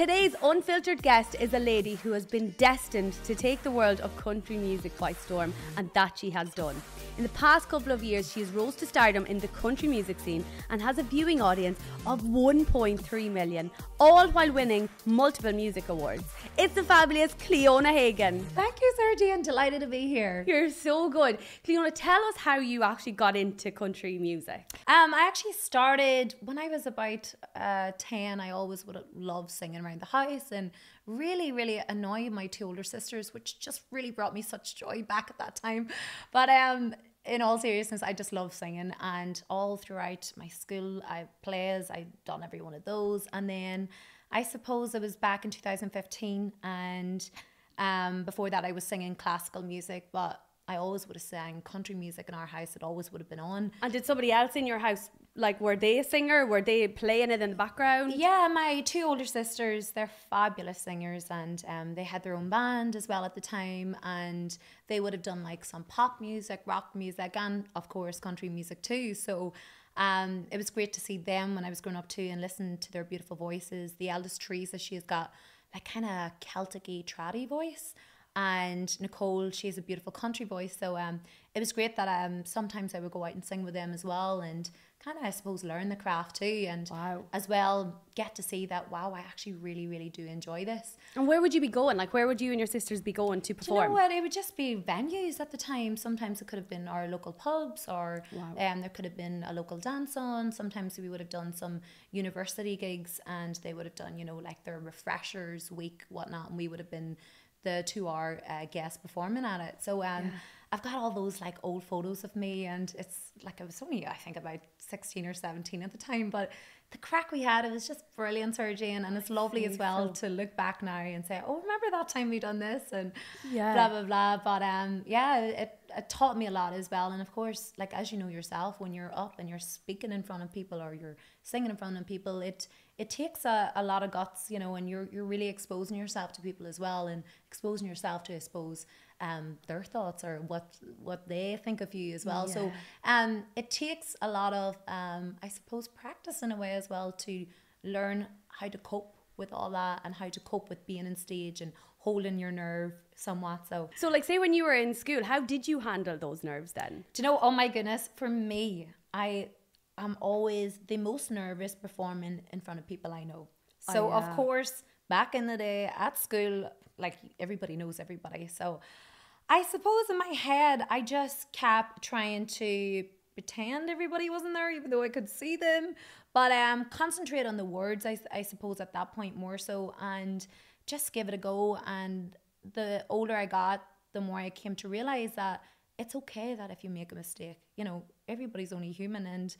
Today's unfiltered guest is a lady who has been destined to take the world of country music by storm, and that she has done. In the past couple of years, she has rose to stardom in the country music scene and has a viewing audience of 1.3 million, all while winning multiple music awards. It's the fabulous Cliona Hagan. Thank you, Sarah Jane. I'm delighted to be here. You're so good. Cliona, tell us how you actually got into country music. Um, I actually started when I was about uh, 10. I always would have loved singing around the house and really, really annoyed my two older sisters, which just really brought me such joy back at that time. But um, in all seriousness, I just love singing, and all throughout my school, I plays, I've done every one of those, and then I suppose it was back in 2015, and um, before that, I was singing classical music, but I always would have sang country music in our house. It always would have been on. And did somebody else in your house like were they a singer? Were they playing it in the background? Yeah, my two older sisters, they're fabulous singers and um, they had their own band as well at the time and they would have done like some pop music, rock music and of course country music too. So um, it was great to see them when I was growing up too and listen to their beautiful voices. The eldest Teresa, she has got like kind of Celtic-y, traddy voice and Nicole, she has a beautiful country voice. So um, it was great that um, sometimes I would go out and sing with them as well, and kind of I suppose learn the craft too, and wow. as well get to see that wow, I actually really really do enjoy this. And where would you be going? Like where would you and your sisters be going to perform? Do you know what? It would just be venues at the time. Sometimes it could have been our local pubs, or wow. um, there could have been a local dance on. Sometimes we would have done some university gigs, and they would have done you know like their refreshers week whatnot, and we would have been the two hour uh, guests performing at it. So um, yeah. I've got all those like old photos of me, and it's like I was only I think about sixteen or seventeen at the time, but the crack we had it was just brilliant, Sarah Jane, and, and it's lovely as well to look back now and say, oh, remember that time we done this and yeah. blah blah blah. But um, yeah, it, it taught me a lot as well, and of course, like as you know yourself, when you're up and you're speaking in front of people or you're singing in front of people, it it takes a, a lot of guts, you know, and you're you're really exposing yourself to people as well and exposing yourself to I suppose um their thoughts or what what they think of you as well. Yeah. So um it takes a lot of um I suppose practice in a way as well to learn how to cope with all that and how to cope with being in stage and holding your nerve somewhat. So So like say when you were in school, how did you handle those nerves then? Do you know, oh my goodness, for me, I I'm always the most nervous performing in front of people I know. Oh, so oh, yeah. of course, back in the day at school, like everybody knows everybody. So I suppose in my head, I just kept trying to pretend everybody wasn't there, even though I could see them. But um, concentrate on the words, I, I suppose, at that point more so, and just give it a go. And the older I got, the more I came to realize that it's okay that if you make a mistake, you know, everybody's only human and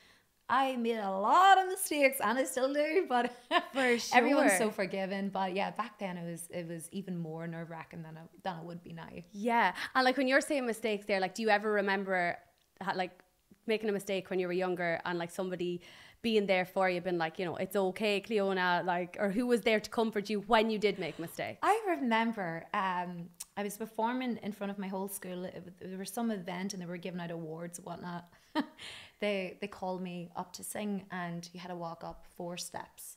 I made a lot of mistakes and I still do, but for sure. everyone's so forgiving. But yeah, back then it was it was even more nerve wracking than it, than it would be now. Yeah, and like when you're saying mistakes, there, like, do you ever remember like making a mistake when you were younger and like somebody being there for you, been like, you know, it's okay, Cliona, like, or who was there to comfort you when you did make a mistake? I remember um, I was performing in front of my whole school. There was some event and they were giving out awards and whatnot. they they called me up to sing, and you had to walk up four steps.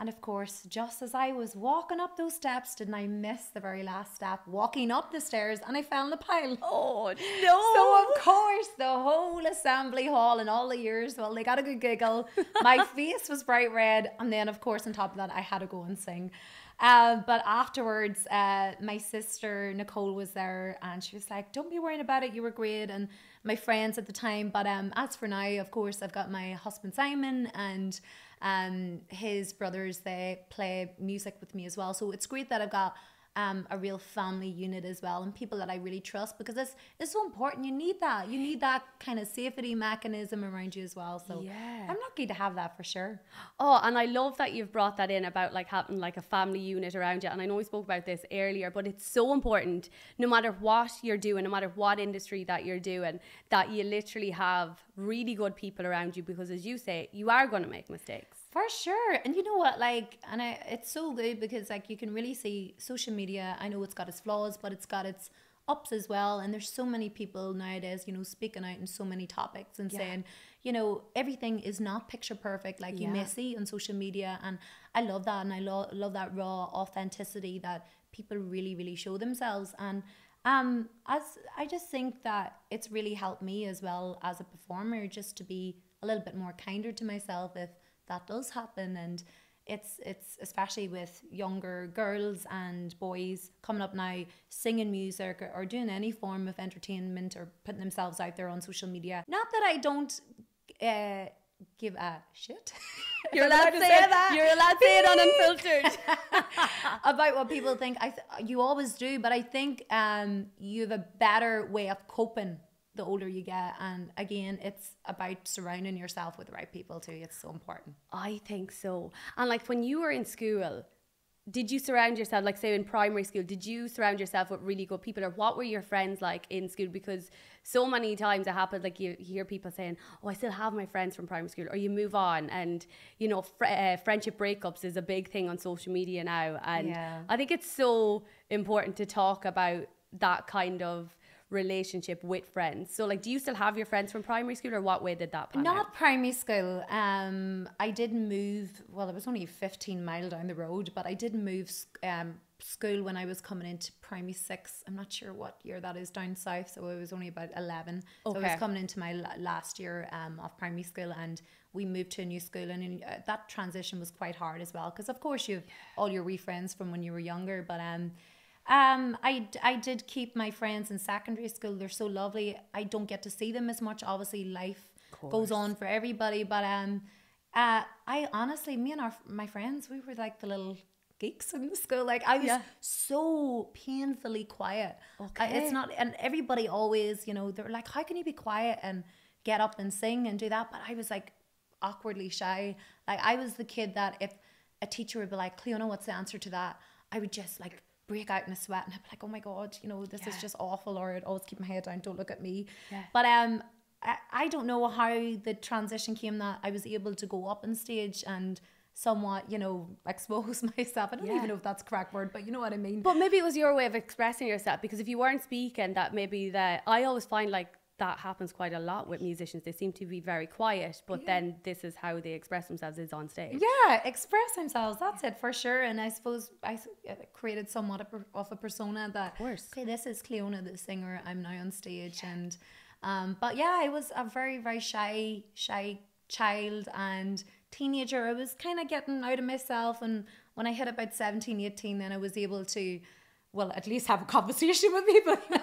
And of course, just as I was walking up those steps, didn't I miss the very last step, walking up the stairs, and I fell in the pile. Oh no! So of course, the whole assembly hall and all the years, well, they got a good giggle. My face was bright red, and then of course, on top of that, I had to go and sing. Uh, but afterwards, uh, my sister Nicole was there, and she was like, "Don't be worrying about it. You were great." And my friends at the time. But um, as for now, of course, I've got my husband Simon and um, his brothers. They play music with me as well. So it's great that I've got um, a real family unit as well and people that I really trust because it's it's so important. You need that. You need that kind of safety mechanism around you as well. So yeah. I'm lucky to have that for sure. Oh, and I love that you've brought that in about like having like a family unit around you. And I know we spoke about this earlier, but it's so important no matter what you're doing, no matter what industry that you're doing, that you literally have really good people around you because as you say, you are going to make mistakes. For sure. And you know what, like, and I, it's so good because, like, you can really see social media. I know it's got its flaws, but it's got its ups as well. And there's so many people nowadays, you know, speaking out in so many topics and yeah. saying, you know, everything is not picture perfect like yeah. you may see on social media. And I love that, and I lo- love that raw authenticity that people really, really show themselves. And um, as I just think that it's really helped me as well as a performer just to be a little bit more kinder to myself if that does happen. And it's it's especially with younger girls and boys coming up now singing music or, or, doing any form of entertainment or putting themselves out there on social media. Not that i don't uh, give a shit. You're allowed, to say that. You're allowed to say it unfiltered. About what people think. I th- you always do but i think um you have a better way of coping the older you get. And again, it's about surrounding yourself with the right people too. It's so important. I think so. And like when you were in school, did you surround yourself, like say in primary school, did you surround yourself with really good people or what were your friends like in school? Because so many times it happens, like you hear people saying, oh, I still have my friends from primary school or you move on. And, you know, fr- uh, friendship breakups is a big thing on social media now. And yeah. I think it's so important to talk about that kind of relationship with friends. So like do you still have your friends from primary school or what way did that pan Not out? primary school. Um I did move well it was only 15 mile down the road, but I did move um school when I was coming into primary 6. I'm not sure what year that is down south, so it was only about 11. Okay. So I was coming into my last year um of primary school and we moved to a new school and in, uh, that transition was quite hard as well because of course you've all your wee friends from when you were younger but um um, I, I did keep my friends in secondary school. They're so lovely. I don't get to see them as much. Obviously, life goes on for everybody. But um, uh, I honestly, me and our my friends, we were like the little geeks in the school. Like I was yeah. so painfully quiet. Okay. I, it's not, and everybody always, you know, they're like, how can you be quiet and get up and sing and do that? But I was like awkwardly shy. Like I was the kid that if a teacher would be like, Cliona, what's the answer to that? I would just like break out in a sweat and I'd be like, oh my God, you know, this yeah. is just awful, or I'd always keep my head down, don't look at me. Yeah. But um I, I don't know how the transition came that I was able to go up on stage and somewhat, you know, expose myself. I don't yeah. even know if that's correct word, but you know what I mean. But maybe it was your way of expressing yourself because if you weren't speaking, that maybe that I always find like that happens quite a lot with musicians. They seem to be very quiet, but yeah. then this is how they express themselves is on stage. Yeah, express themselves. That's it for sure. And I suppose I created somewhat of a persona that, of course. okay, this is Cliona, the singer. I'm now on stage. Yeah. And, um, but yeah, I was a very, very shy, shy child and teenager. I was kind of getting out of myself. And when I hit about 17, 18, then I was able to well, at least have a conversation with people.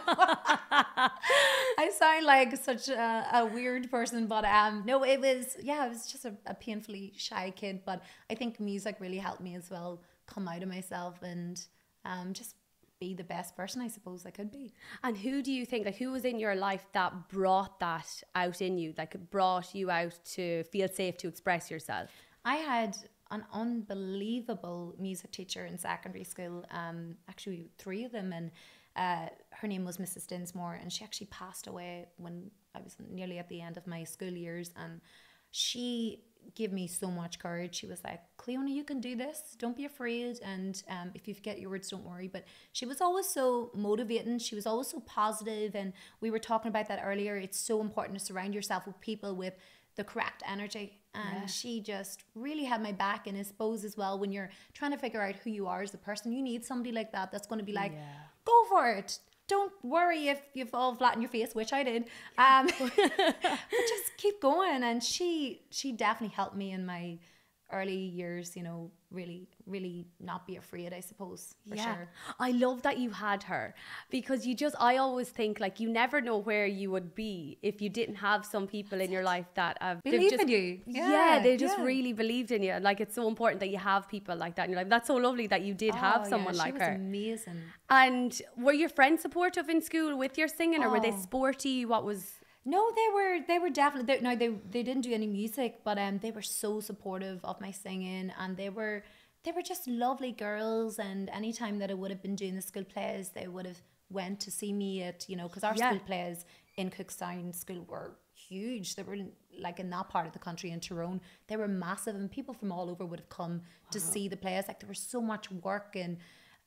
I sound like such a, a, weird person, but um, no, it was yeah, I was just a, a, painfully shy kid. But I think music really helped me as well come out of myself and um, just be the best person I suppose I could be. And who do you think like who was in your life that brought that out in you, like brought you out to feel safe to express yourself? I had an unbelievable music teacher in secondary school. Um, actually, three of them, and uh, her name was Mrs. Dinsmore, and she actually passed away when I was nearly at the end of my school years. And she gave me so much courage. She was like, Cliona, you can do this. Don't be afraid. And um, if you forget your words, don't worry. But she was always so motivating. She was always so positive. And we were talking about that earlier. It's so important to surround yourself with people with the correct energy and yeah. she just really had my back and I suppose as well when you're trying to figure out who you are as a person. You need somebody like that that's going to be like yeah. go for it. Don't worry if you fall flat in your face which I did. Um, but just keep going. And she she definitely helped me in my early years, you know, really, really not be afraid, I suppose, yeah. sure. I love that you had her because you just, I always think like you never know where you would be if you didn't have some people in your life that have believed in you. Yeah, yeah they just yeah. really believed in you. Like it's so important that you have people like that in your life. That's so lovely that you did oh, have someone like her. amazing. And were your friends supportive in school with your singing or oh. were they oh. sporty? What was no, they were they were definitely no they they didn't do any music, but um they were so supportive of my singing and they were they were just lovely girls and anytime that I would have been doing the school plays, they would have went to see me at you know because our yeah. school plays in Cookstown School were huge. They were like in that part of the country in Tyrone. They were massive, and people from all over would have come wow. to see the plays. Like there was so much work and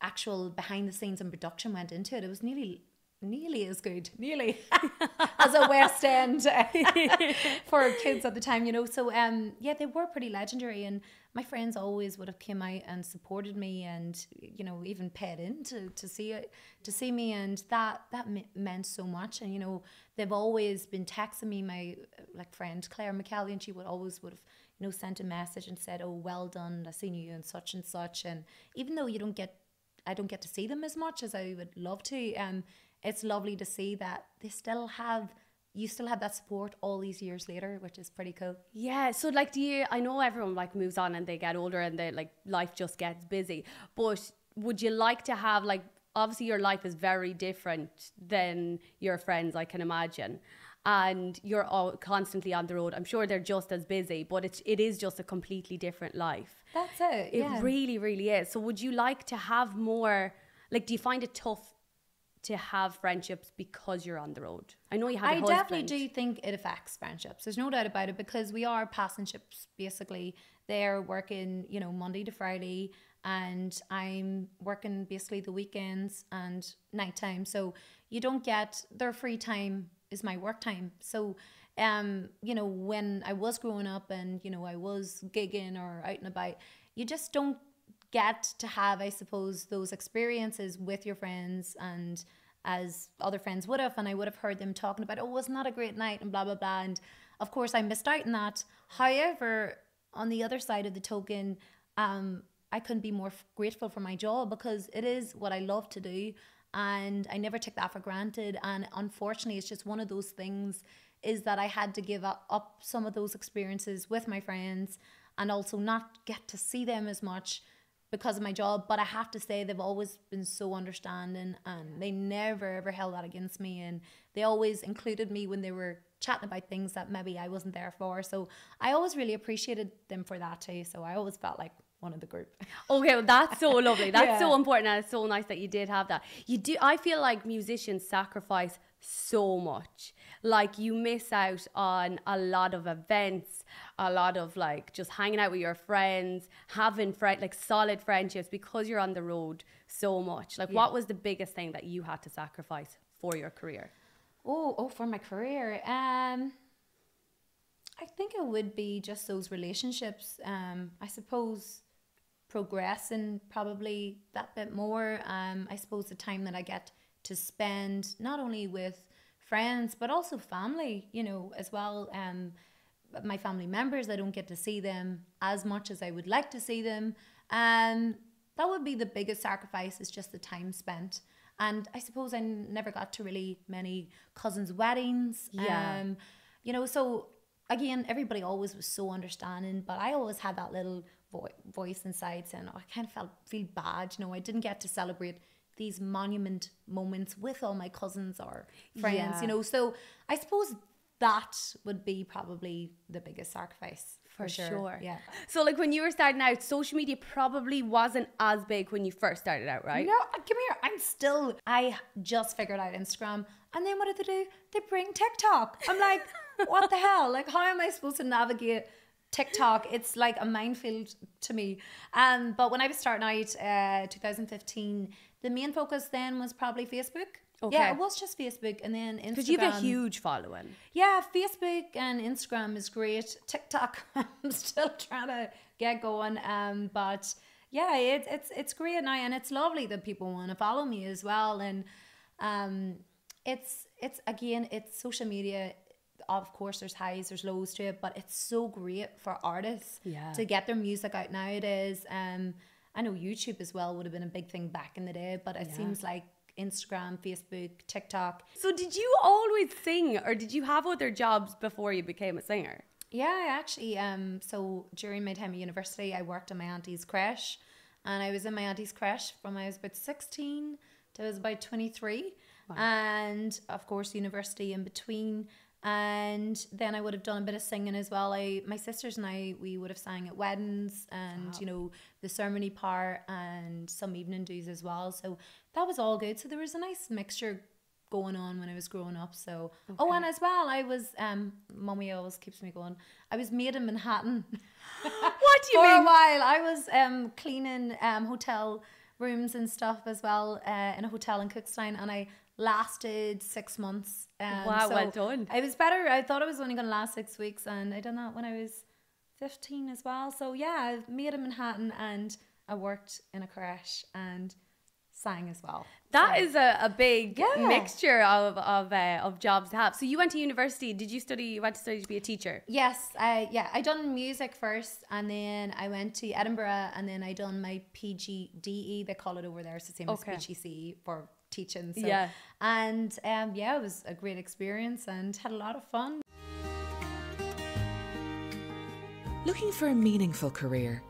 actual behind the scenes and production went into it. It was nearly nearly as good, nearly as a West End for kids at the time, you know. So um, yeah, they were pretty legendary, and my friends always would have came out and supported me, and you know even paid in to, to see it to see me, and that that meant so much. And you know they've always been texting me. My like friend Claire McCallion, she would always would have you know sent a message and said, "Oh, well done, I seen you and such and such." And even though you don't get I don't get to see them as much as I would love to. Um, it's lovely to see that they still have you still have that support all these years later, which is pretty cool. Yeah. So like do you I know everyone like moves on and they get older and they like life just gets busy. But would you like to have like obviously your life is very different than your friends, I can imagine. And you're all constantly on the road. I'm sure they're just as busy, but it, it is just a completely different life. That's it. It yeah. really, really is. So would you like to have more like do you find it tough to have friendships because you're on the road. I know you have. I definitely do think it affects friendships. There's no doubt about it because we are passing ships basically. They're working, you know, Monday to Friday, and I'm working basically the weekends and nighttime. So you don't get their free time is my work time. So um, you know, when I was growing up and, you know, I was gigging or out and about, you just don't get to have, I suppose, those experiences with your friends and as other friends would have. And I would have heard them talking about, oh, wasn't that a great night and blah, blah, blah. And of course, I missed out on that. However, on the other side of the token, um, I couldn't be more grateful for my job because it is what I love to do. And I never took that for granted. And unfortunately, it's just one of those things is that I had to give up some of those experiences with my friends and also not get to see them as much because of my job. But I have to say, they've always been so understanding and they never ever held that against me. And they always included me when they were chatting about things that maybe I wasn't there for. So I always really appreciated them for that too. So I always felt like one of the group. Okay, well that's so lovely. That's yeah. so important and it's so nice that you did have that. You do I feel like musicians sacrifice so much. Like you miss out on a lot of events, a lot of like just hanging out with your friends, having friend like solid friendships because you're on the road so much. Like yeah. what was the biggest thing that you had to sacrifice for your career? Oh, oh for my career. Um I think it would be just those relationships. Um I suppose progressing probably that bit more. Um I suppose the time that I get to spend not only with friends but also family you know as well um my family members i don't get to see them as much as i would like to see them. And um, that would be the biggest sacrifice is just the time spent. And i suppose i never got to really many cousins weddings. Yeah. Um you know so again everybody always was so understanding but i always had that little vo- voice inside saying oh, i kind of felt feel bad you know i didn't get to celebrate these monument moments with all my cousins or friends, yeah. you know. So I suppose that would be probably the biggest sacrifice for, for sure. sure. Yeah. So like when you were starting out, social media probably wasn't as big when you first started out, right? No, uh, come here. I'm still. I just figured out Instagram, and then what did they do? They bring TikTok. I'm like, what the hell? Like, how am I supposed to navigate? TikTok, it's like a minefield to me. Um, but when I was starting out, uh, 2015, the main focus then was probably Facebook. Okay. Yeah, it was just Facebook and then Instagram. Because you have a huge following. Yeah, Facebook and Instagram is great. TikTok, I'm still trying to get going. Um, but yeah, it, it's it's great now, and it's lovely that people want to follow me as well. And um, it's it's again, it's social media. Of course, there's highs, there's lows to it, but it's so great for artists yeah. to get their music out nowadays. Um, I know YouTube as well would have been a big thing back in the day, but it yeah. seems like Instagram, Facebook, TikTok. So did you always sing or did you have other jobs before you became a singer? Yeah, I actually um so during my time at university I worked in my auntie's creche and I was in my auntie's creche from I was about 16 to I was about 23 wow. and of course university in between and then I would have done a bit of singing as well. I my sisters and I we would have sang at weddings and you know the ceremony part and some evening dues as well. So that was all good. So there was a nice mixture going on when I was growing up. So okay. oh, and as well I was um, mummy always keeps me going. I was Maid in Manhattan. what do you For mean? a while, I was um cleaning um hotel rooms and stuff as well uh, in a hotel in Cookstown, and I lasted six months. Um, wow, well done. It was better. I thought it was only going to last six weeks, and I done that when I was 15 as well. So yeah, I Maid in Manhattan and I worked in a creche and sang as well. That so, is a, a big yeah. mixture of of, uh, of jobs to have. So you went to university. Did you study? You went to study to be a teacher? Yes, I yeah. I done music first, and then I went to Edinburgh, and then I done my PGDE. They call it over there. It's the same okay. as PGCE for teaching. So, yeah, and um, yeah, it was a great experience and had a lot of fun. Looking for a meaningful career?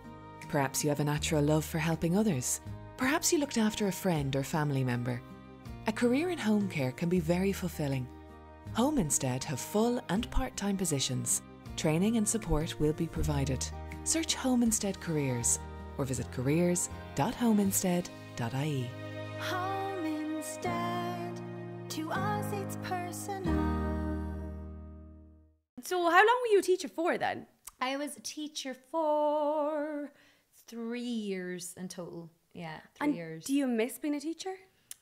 Perhaps you have a natural love for helping others. Perhaps you looked after a friend or family member. A career in home care can be very fulfilling. Home Instead have full and part time positions. Training and support will be provided. Search Home Instead Careers or visit careers.homeinstead.ie. Home Instead, to us it's personal. So, how long were you a teacher for then? I was a teacher for three years in total. Yeah, three and years. Do you miss being a teacher?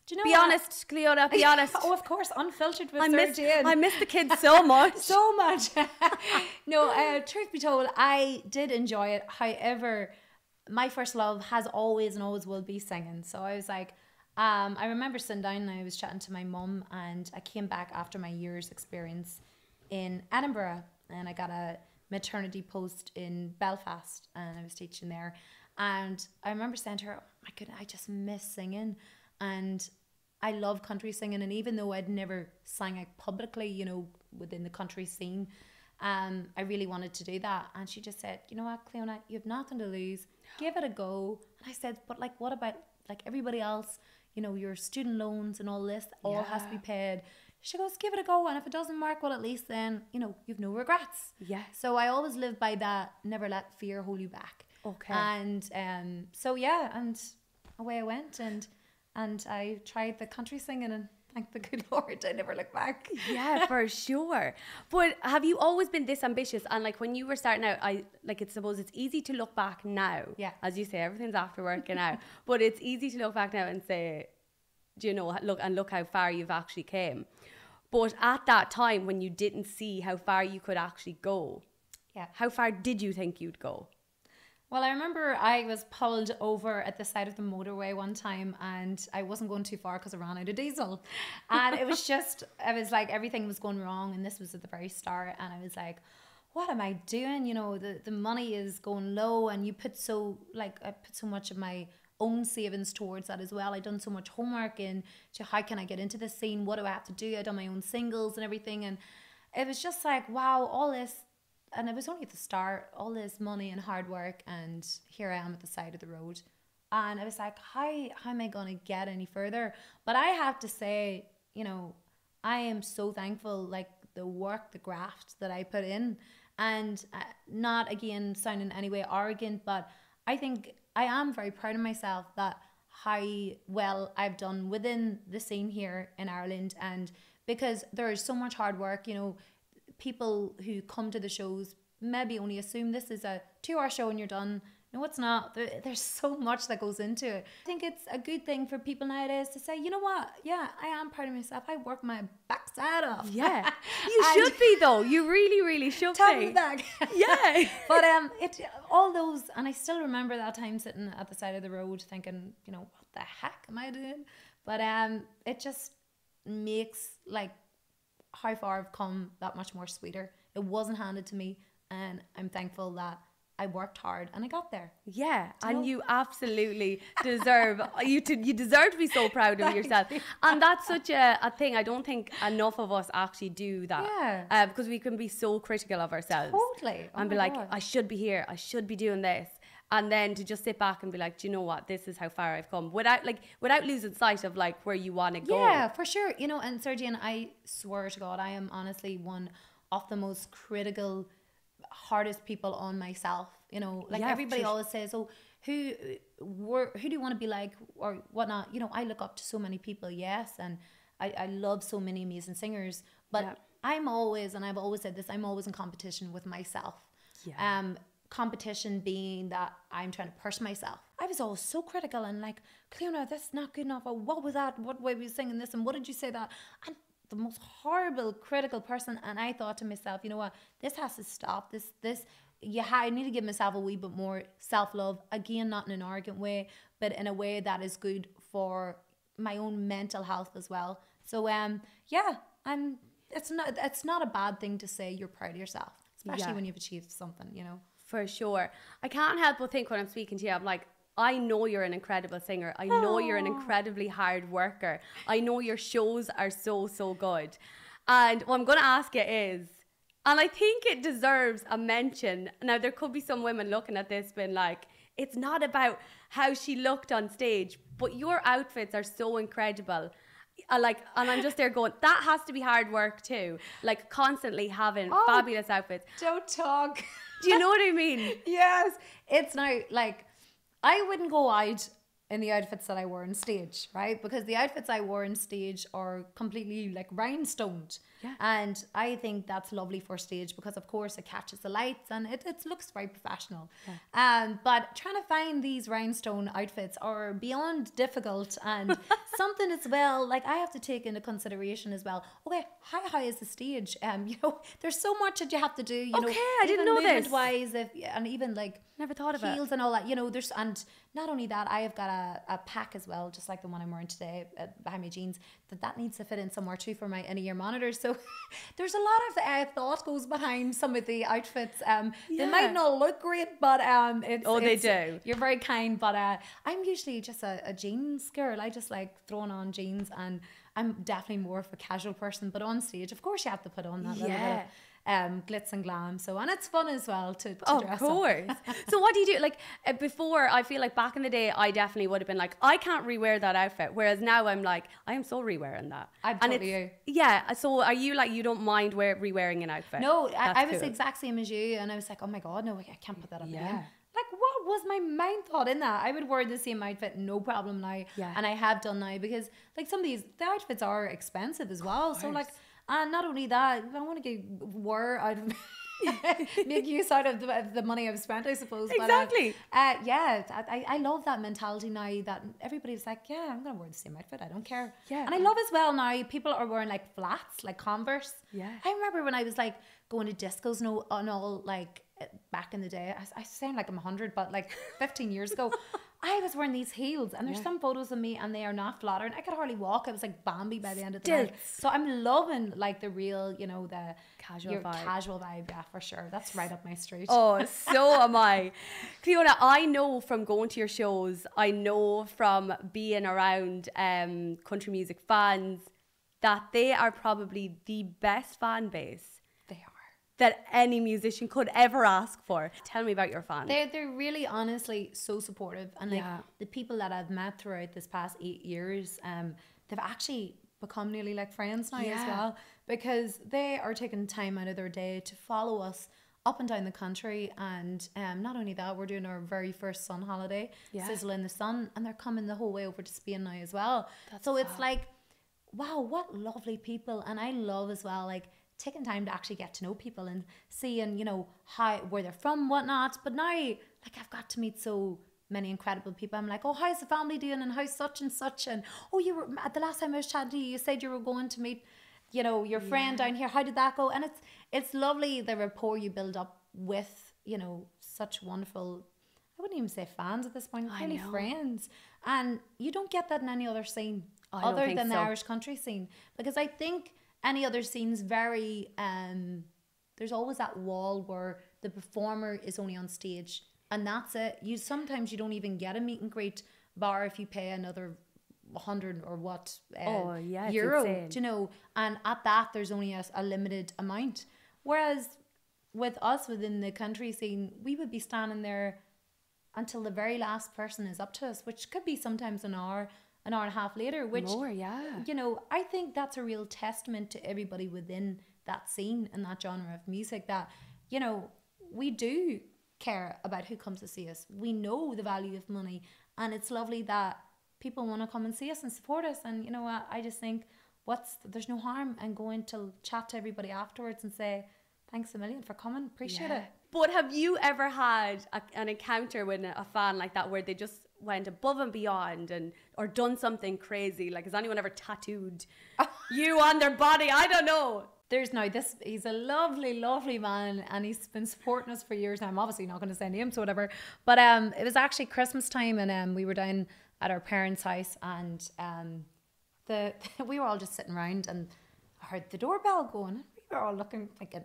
Do you know be what? honest, Cliona. Be honest. oh, of course, unfiltered with I miss, I miss the kids so much, so much. no, uh, truth be told, I did enjoy it. However, my first love has always and always will be singing. So I was like, um, I remember sitting down and I was chatting to my mum, and I came back after my year's experience in Edinburgh, and I got a maternity post in Belfast, and I was teaching there. And I remember saying to her, oh my goodness, I just miss singing. And I love country singing. And even though I'd never sang publicly, you know, within the country scene, um, I really wanted to do that. And she just said, you know what, Cliona, you have nothing to lose. Give it a go. And I said, but like, what about like everybody else? You know, your student loans and all this, all yeah. has to be paid. She goes, give it a go. And if it doesn't work, well, at least then, you know, you've no regrets. Yeah. So I always live by that never let fear hold you back. Okay. And um, so yeah, and away I went, and and I tried the country singing, and thank the good Lord, I never look back. Yeah, for sure. But have you always been this ambitious? And like when you were starting out, I like it's suppose it's easy to look back now. Yeah. As you say, everything's after working out, but it's easy to look back now and say, do you know, look and look how far you've actually came. But at that time when you didn't see how far you could actually go, yeah, how far did you think you'd go? Well, I remember I was pulled over at the side of the motorway one time and I wasn't going too far because I ran out of diesel. And it was just, I was like, everything was going wrong. And this was at the very start. And I was like, what am I doing? You know, the, the money is going low and you put so, like, I put so much of my own savings towards that as well. I done so much homework into how can I get into this scene? What do I have to do? I done my own singles and everything. And it was just like, wow, all this and it was only at the start, all this money and hard work, and here I am at the side of the road. And I was like, how, how am I going to get any further? But I have to say, you know, I am so thankful, like the work, the graft that I put in. And uh, not again sounding in any way arrogant, but I think I am very proud of myself that how well I've done within the scene here in Ireland. And because there is so much hard work, you know, people who come to the shows maybe only assume this is a two hour show and you're done. No, it's not. There, there's so much that goes into it. I think it's a good thing for people nowadays to say, you know what? Yeah, I am proud of myself. I work my backside off. Yeah, you should be though. You really, really should Top be. Back. yeah. but um, it all those, and I still remember that time sitting at the side of the road thinking, you know, what the heck am I doing? But um, it just makes like how far I've come that much more sweeter. It wasn't handed to me, and I'm thankful that I worked hard and I got there. Yeah, and you absolutely deserve you to you deserve to be so proud of yourself. You. And that's such a, a thing. I don't think enough of us actually do that. Yeah. Uh, because we can be so critical of ourselves. Totally. Oh and be like, God. I should be here. I should be doing this. And then to just sit back and be like, do you know what? This is how far I've come without like without losing sight of like where you want to go. Yeah, for sure. You know, and Sarah Jane and I swear to God, I am honestly one of the most critical hardest people on myself. You know, like yeah, everybody sure. always says, "Oh, who, were, who do you want to be like, or whatnot?" You know, I look up to so many people, yes, and I, I love so many amazing singers, but yeah. I'm always, and I've always said this, I'm always in competition with myself. Yeah. Um, competition being that I'm trying to push myself. I was always so critical and like, Cliona, that's not good enough. Or what was that? What way were you singing this? And what did you say that? And the most horrible, critical person. And I thought to myself, you know what? This has to stop. This, this, yeah, I need to give myself a wee bit more self love. Again, not in an arrogant way, but in a way that is good for my own mental health as well. So, um, yeah, I'm. It's not. It's not a bad thing to say you're proud of yourself, especially Yeah. when you've achieved something. You know. For sure. I can't help but think when I'm speaking to you, I'm like, I know you're an incredible singer. I know you're an incredibly hard worker. I know your shows are so, so good. And what I'm going to ask you is, and I think it deserves a mention. Now, there could be some women looking at this being like, it's not about how she looked on stage, but your outfits are so incredible. I like, and I'm just there going, that has to be hard work too. Like, constantly having Oh. fabulous outfits. Don't talk. Do you know what I mean? yes, it's now like I wouldn't go out in the outfits that I wore on stage, right? Because the outfits I wore on stage are completely like rhinestoned. Yeah. And I think that's lovely for stage because of course it catches the lights and it, it looks very professional. Yeah. Um, but trying to find these rhinestone outfits are beyond difficult and something as well, like I have to take into consideration as well. Okay, how high is the stage? Um, you know, there's so much that you have to do, you know. Okay, I didn't know this. wise if and even like Never thought of it. heels and all that you know there's and not only that I have got a, a pack as well just like the one I'm wearing today uh, behind my jeans that that needs to fit in somewhere too for my in ear monitors so there's a lot of uh, thought goes behind some of the outfits. Um they might not look great but um it's Oh, they do. you're very kind but uh I'm usually just a, a jeans girl. I just like throwing on jeans and I'm definitely more of a casual person but on stage of course you have to put on that little bit of um, glitz and glam. So, and it's fun as well to, to Of dress up. course. so what do you do? Like uh, before, I feel like back in the day, I definitely would have been like, I can't rewear that outfit. Whereas now I'm like, I am so rewearing that. I'm And totally it's- Yeah. So are you like, you don't mind wear re-wearing an outfit? No, I, That's I was cool. the exact same as you, and I was like, oh my god, no, I can't put that on Yeah. again. Like, what was my mind thought in that? I would wear the same outfit, no problem now, Yeah. and I have done now because like some of these the outfits are expensive as well. So like, and not only that, I want to get wear out. make use out of the, of the money I've spent, I suppose. But, uh, Exactly. uh, yeah, I, I love that mentality now that everybody's like, yeah, I'm gonna wear the same outfit. I don't care. Yeah. and I love as well now people are wearing like flats, like Converse. Yeah. I remember when I was like going to discos and all, and all like uh, back in the day. I, I sound like I'm 100, but like 15 years ago, I was wearing these heels, and there's some photos of me, and they are not flattering. I could hardly walk. I was like Bambi by the end of the night. So I'm loving like the real, you know, the Casual your vibe. casual vibe. Yeah, for sure. That's right up my street. Oh, so am I. Cliona, I know from going to your shows, I know from being around um, country music fans that they are probably the best fan base. That any musician could ever ask for. Tell me about your fans. They're they're really honestly so supportive, and like Yeah. the people that I've met throughout this past eight years, um, they've actually become nearly like friends now as well because they are taking time out of their day to follow us up and down the country, and um, not only that, we're doing our very first sun holiday, Yeah. Sizzle in the Sun, and they're coming the whole way over to Spain now as well. That's so it's like wow, what lovely people. And I love as well, like taking time to actually get to know people and seeing, you know, how where they're from, whatnot. But now, like I've got to meet so many incredible people. I'm like, oh, how's the family doing and how's such and such? And oh, you were at the last time I was chatting to you, you said you were going to meet, you know, your friend down here. How did that go? And it's it's lovely the rapport you build up with, you know, such wonderful I wouldn't even say fans at this point, really friends. And you don't get that in any other scene I other than the. Irish country scene. Because I think any other scene's very um there's always that wall where the performer is only on stage and that's it. You sometimes you don't even get a meet and greet bar if you pay another hundred or what uh, Oh, yeah, euro, you know? And at that there's only a, a limited amount. Whereas with us within the country scene, we would be standing there until the very last person is up to us, which could be sometimes an hour, an hour and a half later. Which More, yeah. you know, I think that's a real testament to everybody within that scene and that genre of music that, you know, we do care about who comes to see us. We know the value of money, and it's lovely that people want to come and see us and support us. And you know what? I just think what's there's no harm in going to chat to everybody afterwards and say thanks a million for coming. Appreciate it. But have you ever had a, an encounter with a fan like that where they just went above and beyond and or done something crazy? Like, has anyone ever tattooed you on their body? I don't know. There's now this. He's a lovely, lovely man, and he's been supporting us for years. Now I'm obviously not going to say names, so whatever. But um, it was actually Christmas time, and um, we were down at our parents' house, and um, the we were all just sitting around, and I heard the doorbell going, and we were all looking, thinking,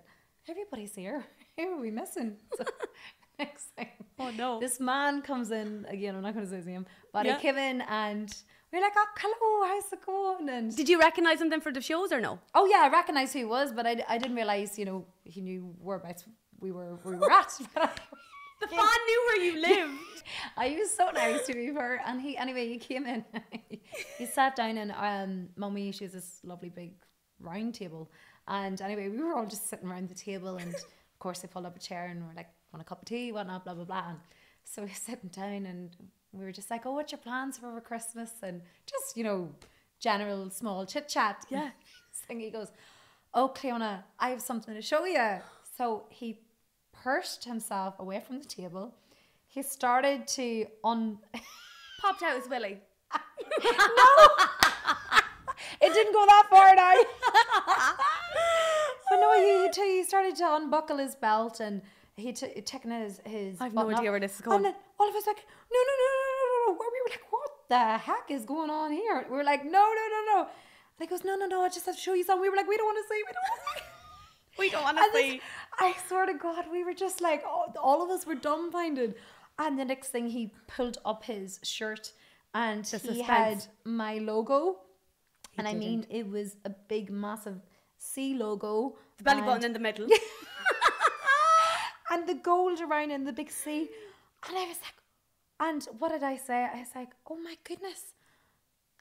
everybody's here. Who are we missing? So next thing, Oh, no. this man comes in again. I'm not going to say his name, but Yeah. he came in, and we are like, "Oh, hello, how's it going?" And Did you recognize him then for the shows or no? Oh yeah, I recognised who he was, but I, I didn't realise, you know, he knew whereabouts we were we were at. The fan knew where you lived. I was so nice to be fair. And he anyway, he came in. he sat down and um mummy, she has this lovely big round table. And anyway, we were all just sitting around the table and of course they pulled up a chair and we're like, want a cup of tea, whatnot, blah blah blah. And so we're sitting down and we were just like, Oh, what's your plans for over Christmas? And just, you know, general small chit chat. Yeah. thing he goes, Oh Cliona, I have something to show you. So he perched himself away from the table. He started to un Popped out his willy. No! it didn't go that far now. but no, he, he started to unbuckle his belt and he t- taken his his. I've no button idea up. where this is going. And then all of us like, no, no, no, no, no, no, no. Where we were like, what the heck is going on here? We were like, no, no, no, no. And he goes, no, no, no. I just have to show you something. We were like, we don't want to see. We don't want to see. We don't want to this- see. I swear to God, we were just like, oh, all of us were dumbfounded. And the next thing, he pulled up his shirt and he suspense. had my logo. and I mean, it was a big, massive C logo. The belly button in the middle. And the gold around in the big C. And I was like, and what did I say? I was like, oh my goodness.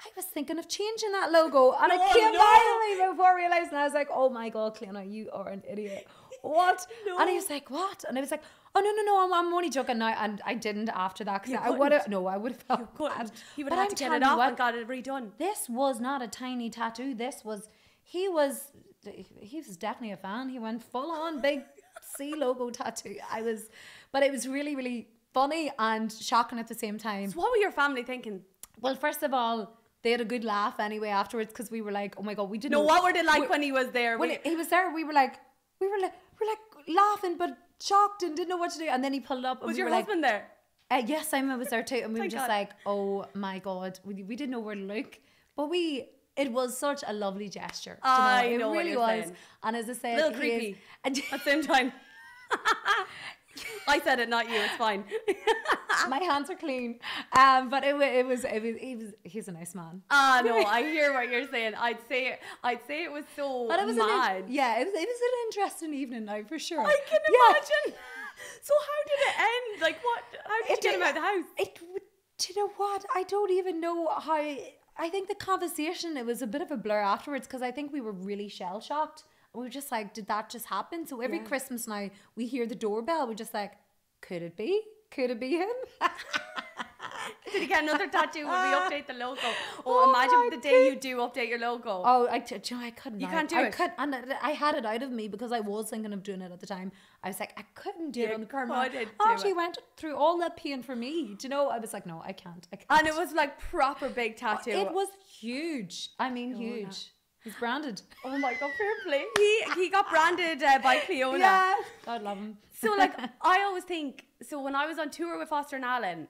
I was thinking of changing that logo. And No, it came no. out me before I realised. And I was like, oh my God, Cliona, you are an idiot. What? And he was like, what? And I was like, oh, no, no, no, I'm, I'm only joking now. And I didn't after that. Because I would have, no, I would have felt Good. bad. He would have had to get it you off what, and got it redone. this was not a tiny tattoo. This was, he was, he was definitely a fan. He went full on big C logo tattoo. I was, but it was really, really funny and shocking at the same time. So what were your family thinking? Well, first of all, they had a good laugh anyway afterwards because we were like, oh my God, we didn't No, know- what were they like we- when he was there? when We- he was there, we were like, we were like, we were like laughing but shocked and didn't know what to do. And then he pulled up and was we your were like, husband there? uh, yes, Simon was there too, and we were just God. like, "Oh my god," we, we didn't know where to look, but we it was such a lovely gesture. you know? I it know what really was. saying. And as I said, Little he is- creepy. and At the same time. I said it, not you. It's fine. my hands are clean. Um, but it, it was it was he was he's a nice man. Ah, no, I hear what you're saying. I'd say, I'd say it was so But it was an mad. yeah, it was it was an interesting evening now for sure. I can Yeah. imagine. So how did it end? Like what? How did you get him out of the house? It, do you know what? I don't even know how. I think the conversation it was a bit of a blur afterwards because I think we were really shell shocked. We were just like, did that just happen? So every Yeah. Christmas now we hear the doorbell. We're just like, could it be? Could it be him? Did he get another tattoo when we update the logo? Oh, Oh imagine the day you do update your logo. oh, I, do you know, I couldn't. You I- can't do I it? Could, and I- had it out of me because I was thinking of doing it at the time. I was like, I couldn't do it on the camera. I actually it. went through all that pain for me. Do you know? I was like, no, I can't. I can't. and it was like proper big tattoo. It was huge. I mean, huge. He's branded. Oh my god, fair play. He he got branded uh, by Cliona. Yeah. God love him. So like I always think so when I was on tour with Foster and Allen,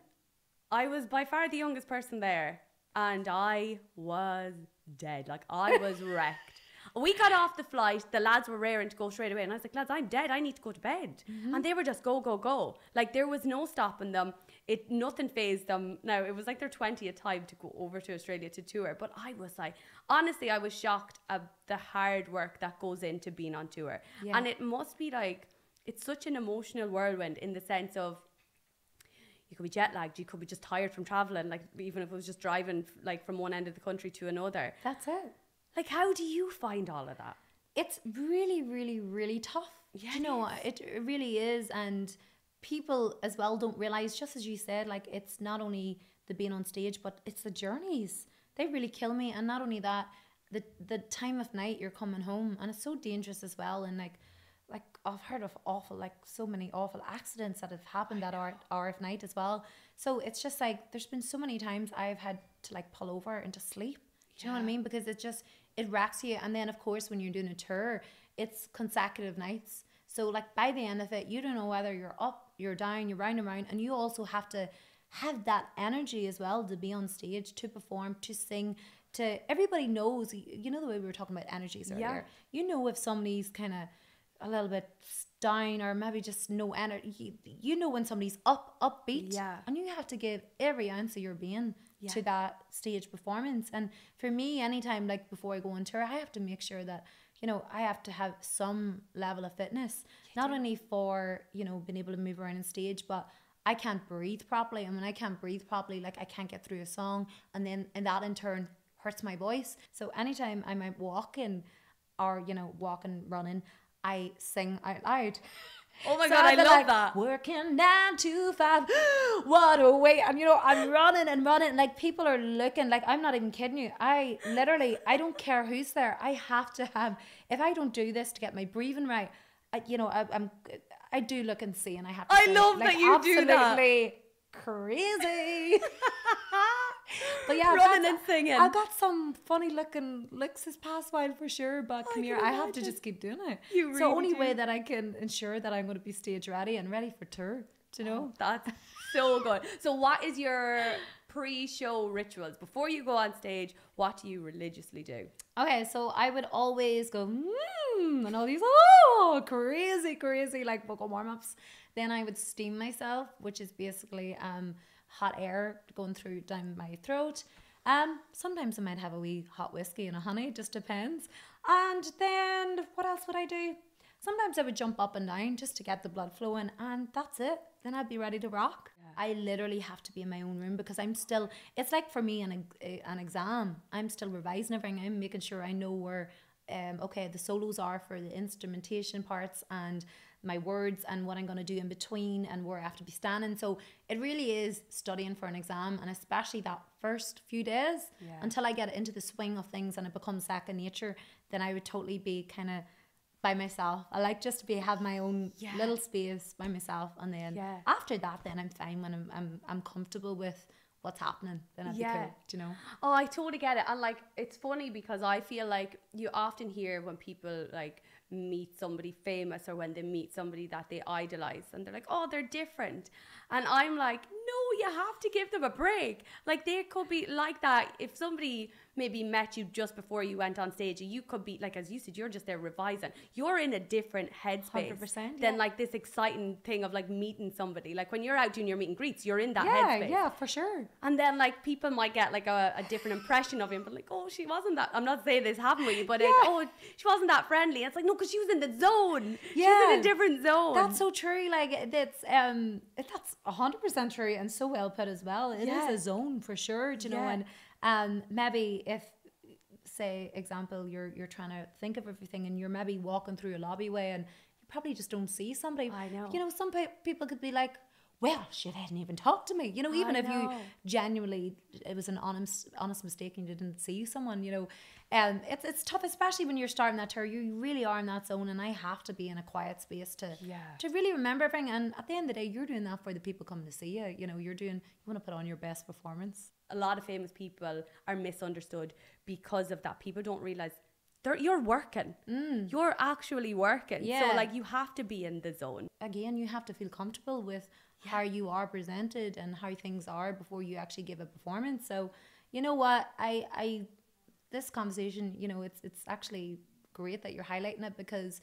I was by far the youngest person there and I was dead. Like I was wrecked. We got off the flight, the lads were raring to go straight away and I was like, lads, I'm dead, I need to go to bed. Mm-hmm. And they were just go, go, go. Like there was no stopping them. It nothing phased them. Now it was like their twentieth time to go over to Australia to tour. But I was like honestly I was shocked at the hard work that goes into being on tour. Yeah. And it must be like it's such an emotional whirlwind in the sense of you could be jet lagged, you could be just tired from traveling, like even if it was just driving like from one end of the country to another. That's it. Like, how do you find all of that? It's really, really, really tough. Yeah, you know, it, it really is. And people as well don't realize, just as you said, like it's not only the being on stage, but it's the journeys. They really kill me. And not only that, the the time of night you're coming home, and it's so dangerous as well. And like like I've heard of awful, like so many awful accidents that have happened at our RF night as well. So it's just like there's been so many times I've had to like pull over and to sleep. Do you know what I mean? Because it just it racks you. And then of course when you're doing a tour, it's consecutive nights. So like by the end of it, you don't know whether you're up, you're down, you're round and round, and you also have to have that energy as well to be on stage, to perform, to sing, to everybody knows you know the way we were talking about energies earlier. Yeah. You know if somebody's kind of a little bit down or maybe just no energy. You know when somebody's up, upbeat, yeah, and you have to give every ounce of your being yeah. to that stage performance. And for me, anytime like before I go on tour, I have to make sure that you know I have to have some level of fitness, you not do. only for you know being able to move around on stage, but I can't breathe properly. And when I can't breathe properly, like I can't get through a song, and then and that in turn hurts my voice. So anytime I might walk in or, you know, walking, running, I sing out loud. Oh my so god, I love like, that. Working nine to five. what a way. And you know, I'm running and running. And like people are looking, like I'm not even kidding you. I literally I don't care who's there. I have to have if I don't do this to get my breathing right, I, you know, I, am I do look and see and I have to I love that you do that. Crazy. but yeah, running and singing. I got some funny looking looks this past while for sure. But come I here, I have to just keep doing it. You really the only do. way that I can ensure that I'm going to be stage ready and ready for tour. Do you know? Oh, that's so good. So, what is your pre-show rituals before you go on stage? What do you religiously do? Okay, so I would always go mmm and all these oh crazy crazy like vocal warm ups. Then I would steam myself, which is basically um hot air going through down my throat. Um, sometimes I might have a wee hot whiskey and a honey, just depends. And then what else would I do? Sometimes I would jump up and down just to get the blood flowing, and that's it. Then I'd be ready to rock. Yeah. I literally have to be in my own room because I'm still. It's like for me an an exam. I'm still revising everything. I'm making sure I know where, um, okay, the solos are for the instrumentation parts and my words and what I'm going to do in between and where I have to be standing. So it really is studying for an exam, and especially that first few days yeah. until I get into the swing of things and it becomes second nature. Then I would totally be kind of by myself. I like just to be have my own yeah. little space by myself, and then yeah. after that, then I'm fine when I'm I'm I'm comfortable with what's happening. Then I'd yeah. be cool. You know? Oh, I totally get it. And like, it's funny because I feel like you often hear when people like meet somebody famous or when they meet somebody that they idolize and they're like, oh, they're different. And I'm like, no, you have to give them a break. Like, they could be like that. If somebody maybe met you just before you went on stage, you could be like, as you said, you're just there revising. You're in a different headspace 100%, than like this exciting thing of like meeting somebody. Like when you're out doing your meet and greets, you're in that yeah, headspace. Yeah, for sure. And then like people might get like a, a different impression of him, but like, oh, she wasn't that. I'm not saying this happened with you, but yeah. like, oh, she wasn't that friendly. it's like no, because she was in the zone. Yeah, she was in a different zone. That's so true. Like that's um, that's hundred percent true and so well put as well. It yeah. is a zone for sure. Do you know and um, maybe if say example you're you're trying to think of everything and you're maybe walking through a lobby way and you probably just don't see somebody. I know. You know, some pe- people could be like, well, she hadn't even talked to me. You know, even I if know. you genuinely, it was an honest, honest mistake and you didn't see someone, you know, um, it's, it's tough, especially when you're starting that tour. You really are in that zone, and I have to be in a quiet space to yeah. to really remember everything. And at the end of the day, you're doing that for the people coming to see you. You know, you're doing, you want to put on your best performance. A lot of famous people are misunderstood because of that. People don't realize they're, you're working. Mm. You're actually working. Yeah. So like you have to be in the zone. Again, you have to feel comfortable with yeah. how you are presented and how things are before you actually give a performance. So, you know what? I I this conversation, you know, it's it's actually great that you're highlighting it because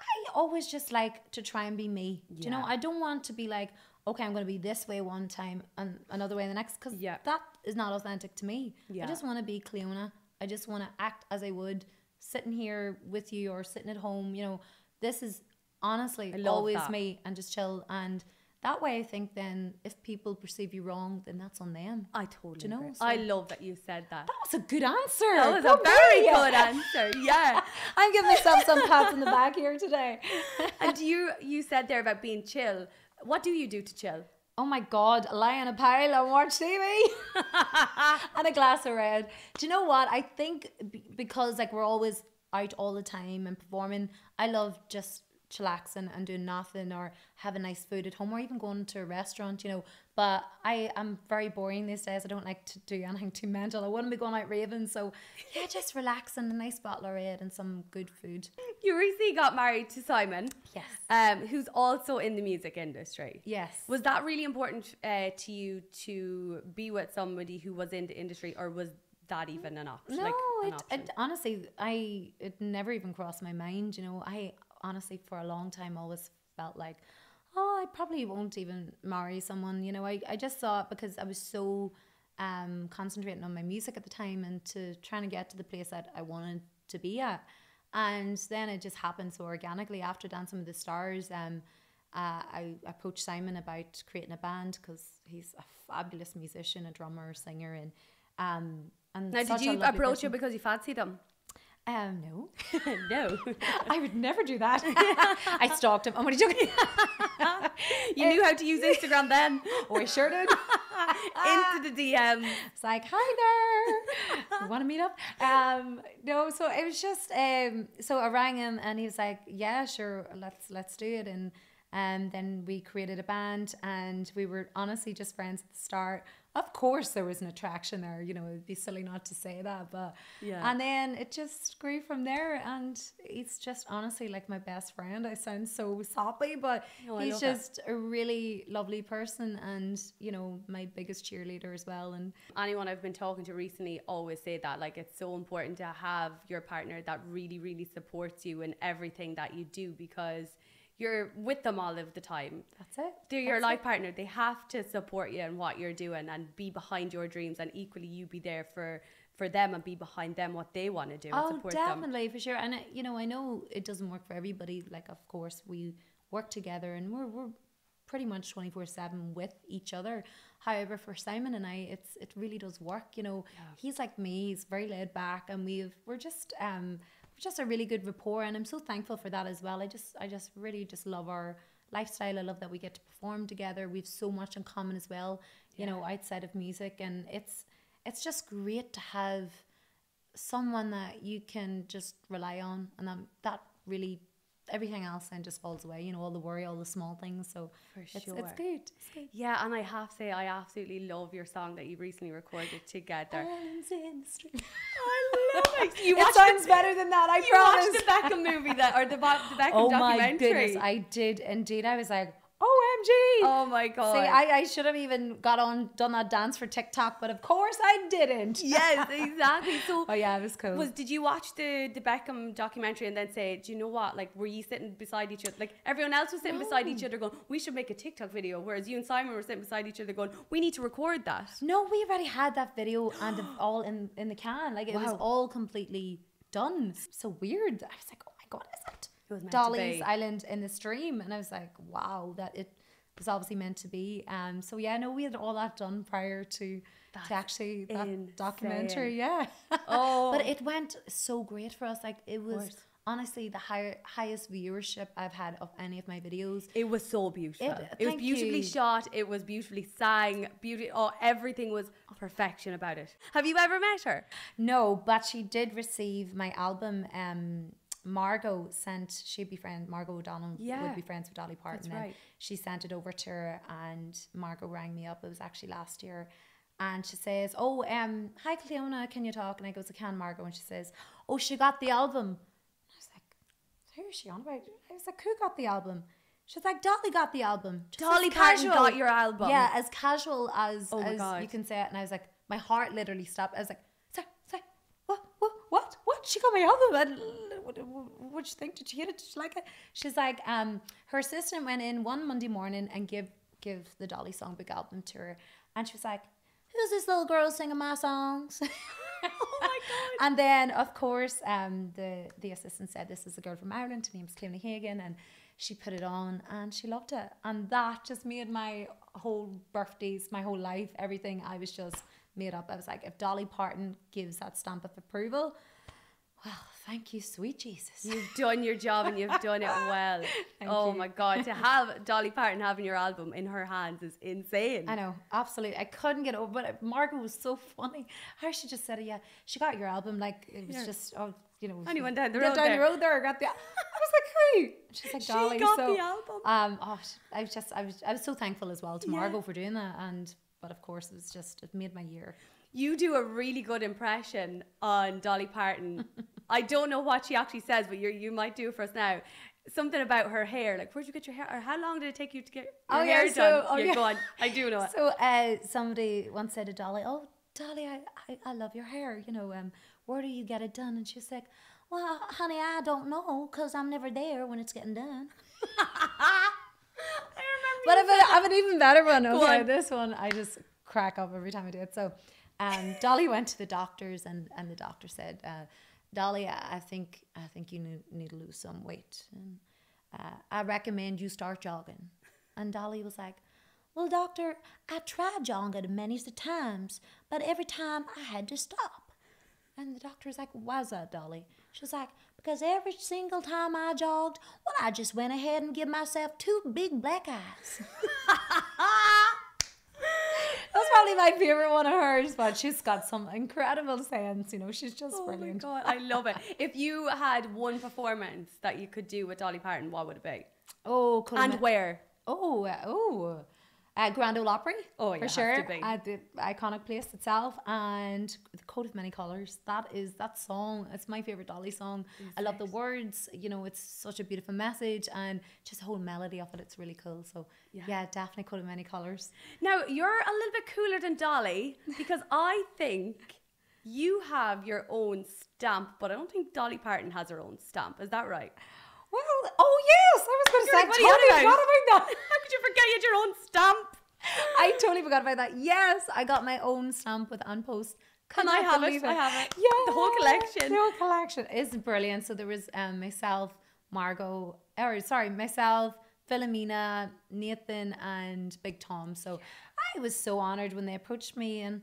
I always just like to try and be me. Yeah. you know, I don't want to be like, okay, I'm going to be this way one time and another way the next because yeah. that is not authentic to me. Yeah. I just want to be Cliona. I just want to act as I would sitting here with you or sitting at home. You know, this is honestly always that. me and just chill and that way I think then if people perceive you wrong, then that's on them. I totally Do you know. So I love that you said that. That was a good answer. That was a very good answer. Yeah. I'm giving myself some pats on the back here today. and you you said there about being chill. What do you do to chill? Oh my God, lie on a pile and watch TV and a glass of red. Do you know what? I think because like we're always out all the time and performing, I love just chillaxing and doing nothing or having nice food at home or even going to a restaurant, you know. But I am very boring these days. I don't like to do anything too mental. I wouldn't be going out raving. So yeah, just relaxing, a nice bottle of red and some good food. You recently got married to Simon. Yes. Um, who's also in the music industry. Yes. Was that really important uh, to you to be with somebody who was in the industry, or was that even an option? No, like, an it, option? it honestly, I it never even crossed my mind. You know, I honestly for a long time always felt like, oh, I probably won't even marry someone. You know, I I just saw it because I was so um concentrating on my music at the time and to trying to get to the place that I wanted to be at. And then it just happened so organically after Dancing with the Stars. Um, uh, I approached Simon about creating a band because he's a fabulous musician, a drummer, singer, and um, and now, did you approach person. because you fancied them? Um, no, no. I would never do that. I stalked him. I'm only joking. you knew how to use Instagram then. oh, I sure did. Into the DM. It's like, hi there. You want to meet up? Um, no, so it was just um, so I rang him and he was like, yeah, sure, let's let's do it. And um, then we created a band and we were honestly just friends at the start. Of course, there was an attraction there. You know, it'd be silly not to say that, but Yeah. And then it just grew from there, and he's just honestly like my best friend. I sound so soppy, but I he's love that. just a really lovely person, and you know, my biggest cheerleader as well. And anyone I've been talking to recently always say that like it's so important to have your partner that really really supports you in everything that you do because you're with them all of the time. that's it. They're your That's life partner. They have to support you in what you're doing and be behind your dreams and equally you be there for for them and be behind them what they want to do and Oh, support them. definitely for sure. And uh, you know, I know it doesn't work for everybody. Like, of course, we work together, and we're we're pretty much twenty four seven with each other. However, for Simon and I, it's it really does work. You know, he's like me. He's very laid back, and we've we're just um just a really good rapport, and I'm so thankful for that as well. I just I just really just love our lifestyle. I love that we get to perform together. We've so much in common as well. You know, outside of music, and it's it's just great to have someone that you can just rely on and that, that really everything else then just falls away you know all the worry all the small things so For it's, it's sure. good it's good Yeah, and I have to say I absolutely love your song that you recently recorded together. Islands in the stream. I love it. You it sounds the- better than that I You promise watched the Beckham movie that or the, the Beckham oh my goodness I did indeed I was like OMG Oh my god. See, I, I should have even got on done that dance for TikTok, but of course I didn't. yes, exactly. So Oh yeah, it was cool. was did you watch the the Beckham documentary and then say, do you know what? Like, were you sitting beside each other? Like everyone else was sitting beside each other, going, "We should make a TikTok video," whereas you and Simon were sitting beside each other, going, "We need to record that." No, we already had that video and all in in the can. Like it was all completely done. So weird. I was like, oh my god, is it? It was Dolly's. Island in the stream, and I was like, wow, that it was obviously meant to be. Um. So yeah, no, we had all that done prior to That's to actually that insane. documentary. Yeah. Oh. but it went so great for us. Like it was. Honestly, the higher, highest viewership I've had of any of my videos. It was so beautiful. It- It, was beautifully you. shot. It was beautifully sang. Beauty. Oh, everything was perfection about it. Have you ever met her? No, but she did receive my album. Um, Margo sent. She'd be friend. Margo O'Donnell Yeah. would be friends with Dolly Parton. and. She sent it over to her, and Margo rang me up. It was actually last year, and she says, "Oh, um, hi Cliona, can you talk?" And I goes, "I can, Margo." And she says, "Oh, she got the album." I was like, "Who is she on about?" I was like, "Who got the album?" She's like, "Dolly got the album." Just Dolly Parton got your album? Yeah, as casual as Oh as God. you can say it. And I was like, my heart literally stopped. I was like, sorry, sorry, what, what, what, what? She got my album. And what, what, you think? Did she it? Did she like it? She's like, um, her assistant went in one Monday morning and give give the Dolly Songbook album to her, and she was like, who's this little girl singing my songs? Oh my god. And then, of course, um, the the assistant said, "This is a girl from Ireland. Her name's Cliona Hagan," and she put it on, and she loved it, and that just made my whole birthdays, my whole life, everything. I was just made up. I was like, if Dolly Parton gives that stamp of approval, Well, thank you, sweet Jesus. You've done your job and you've done it well. oh you. my God. To have Dolly Parton having your album in her hands is insane. I know, absolutely. I couldn't get over, but Margo was so funny. How she just said, "Yeah, she got your album." Like it was Yeah. just, oh, you know, anyone down the road down there. the road there. Got the. I was like, "Hey," she's like, She got so, the album. Um, oh, I was just, I was, I was so thankful as well to Yeah. Margo for doing that, and but of course, it was just, it made my year. You do a really good impression on Dolly Parton. I don't know what she actually says, but you you might do it for us now. Something about her hair. Like, where'd you get your hair? Or how long did it take you to get your Oh, yeah, hair so- done? oh, yeah, yeah. go on. I do know it. So uh, somebody once said to Dolly, "Oh, Dolly, I, I, I love your hair. You know, um, where do you get it done?" And she's like, "Well, honey, I don't know, cause I'm never there when it's getting done." I remember. But I have, a, I have an even better one. Okay, on. this one I just crack up every time I do it. So, um, Dolly went to the doctors, and, and the doctor said, uh, "Dolly, I I think I think you need, need to lose some weight, and uh, I recommend you start jogging." And Dolly was like, "Well, doctor, I tried jogging many times, but every time I had to stop." And the doctor was like, Why's that, Dolly? She was like, Because every single time I jogged, well, I just went ahead and give myself two big black eyes. That's probably my favorite one of hers, but she's got some incredible sense. You know, she's just brilliant. Oh my god, I love it. If you had one performance that you could do with Dolly Parton, what would it be? Oh, cool. And where? Oh, uh, oh. Uh, Grand Ole Opry. Oh, yeah, for sure. At the iconic place itself, and the coat of many colors. That is that song. It's my favorite Dolly song. I love the words. You know, it's such a beautiful message, and just the whole melody of it. It's really cool. So Yeah. yeah, definitely coat of many colors. Now you're a little bit cooler than Dolly because I think you have your own stamp, but I don't think Dolly Parton has her own stamp. Is that right? Well, oh yes, I was going to say. I totally forgot about? that. How could you forget you had your own stamp? I totally forgot about that. Yes, I got my own stamp with An Post. And I have it, believe I have it. Yeah, The whole collection. The whole collection is brilliant. So there was um, myself, Margo, or sorry, myself, Philomena, Nathan, and Big Tom. So I was so honored when they approached me and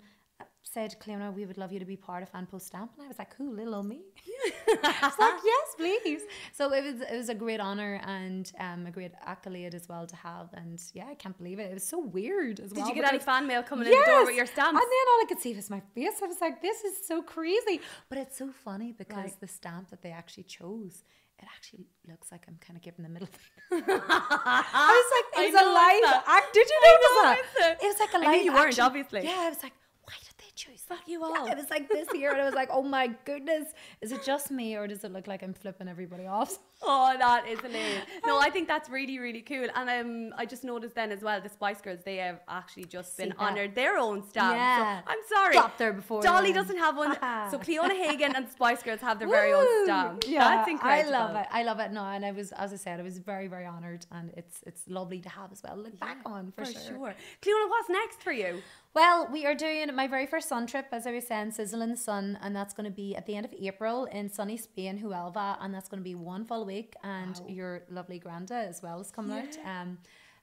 said, Cliona, we would love you to be part of An Post Stamp. And I was like, cool, little old me. I was like, yes, please. So it was it was a great honor and um, a great accolade as well to have. And yeah, I can't believe it. It was so weird as Did well. you get any fan mail coming in the door with your And stamps? then all I could see was my face. I was like, this is so crazy. But it's so funny because Right. the stamp that they actually chose, it actually looks like I'm kind of giving the middle finger. I was like, it was a live act. Did you notice that? it. Was like a live knew you weren't, action. obviously. Yeah, I was like, why did they choose that? you Yeah, all. it was like this year, and I was like, oh my goodness, is it just me, or does it look like I'm flipping everybody off? Oh, that is hilarious. No, I think that's really, really cool. And um, I just noticed then as well, the Spice Girls, they have actually just See been that? honoured their own stamp. Yeah. So I'm sorry. Got there before Dolly them. doesn't have one. so Cliona Hagan and Spice Girls have their very own Woo! stamp. Yeah, That's incredible. I love it. I love it. No, and I was, as I said, I was very, very honoured, and it's it's lovely to have as well. Look back on for, For sure. sure. Cleona, what's next for you? Well, we are doing my very first sun trip, as I was saying, Sizzle in the Sun, and that's going to be at the end of April in sunny Spain, Huelva, and that's going to be one full week. And your lovely Granda as well is coming out. Um,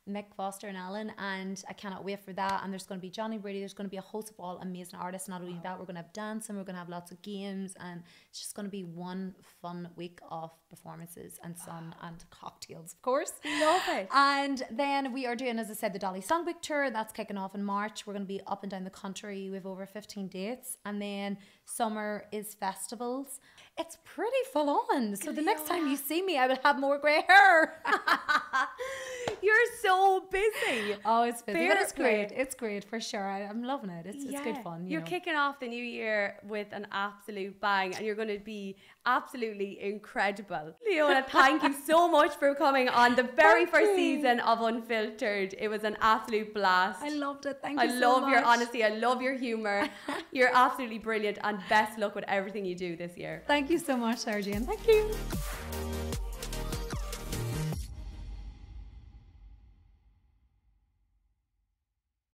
Mick Foster and Alan, and I cannot wait for that. And there's going to be Johnny Brady. There's going to be a host of all amazing artists. Not only that, we're going to have dancing. We're going to have lots of games, and it's just going to be one fun week of performances and sun and cocktails, of course. Love it. And then we are doing, as I said, the Dolly Songbook Tour. That's kicking off in March. We're going to be up and down the country. We have over 15 dates. And then summer is festivals. It's pretty full on. So the next time you see me, I will have more grey hair. You're so busy. oh, it's busy. But it's great. It's great for sure. I, I'm loving it. It's, it's good fun. You You're know. kicking off the new year with an absolute bang, and you're going to be absolutely incredible. Cliona, thank you so much for coming on the very Thank first you. season of Unfiltered. It was an absolute blast. I loved it. Thank I you so love your much. honesty. I love your humor. You're absolutely brilliant, and best luck with everything you do this year. Thank you so much, Jane. Thank you.